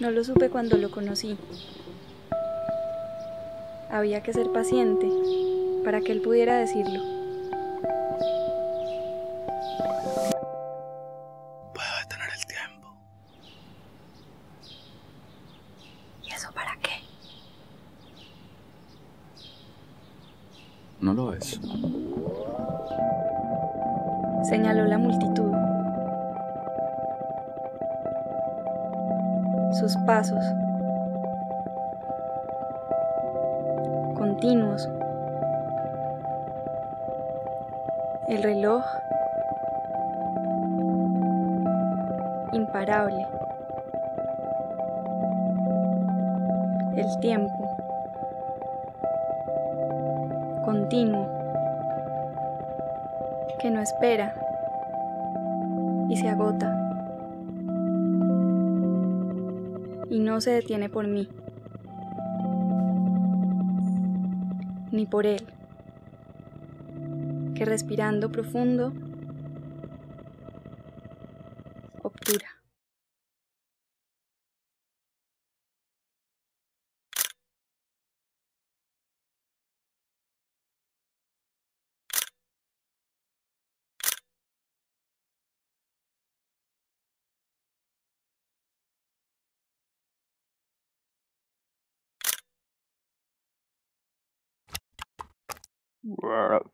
No lo supe cuando lo conocí. Había que ser paciente para que él pudiera decirlo. Puedo detener el tiempo. ¿Y eso para qué? No lo es. Señaló la multitud. Sus pasos. Continuos. El reloj. Imparable. El tiempo. Continuo. Que no espera. Y se agota. Y no se detiene por mí. Ni por él. Que respirando profundo obtura. Wow.